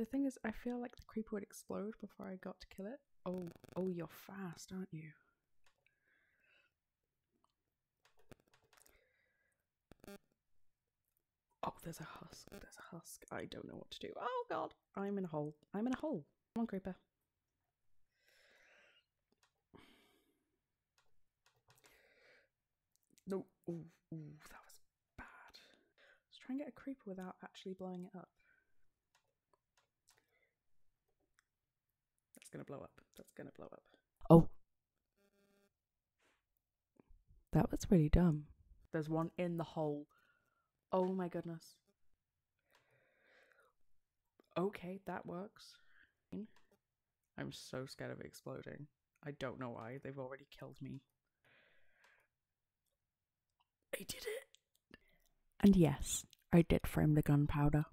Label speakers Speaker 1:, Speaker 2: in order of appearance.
Speaker 1: The thing is, I feel like the creeper would explode before I got to kill it. Oh, oh, you're fast, aren't you? Oh, there's a husk. There's a husk. I don't know what to do. Oh god, I'm in a hole. I'm in a hole. Come on, creeper. No. Ooh, ooh, that was bad. Let's try and get a creeper without actually blowing it up. Gonna blow up. That's gonna blow up. Oh. That was really dumb. There's one in the hole. Oh my goodness. Okay, that works. I'm so scared of exploding. I don't know why. They've already killed me. I did it! And yes, I did frame the gunpowder.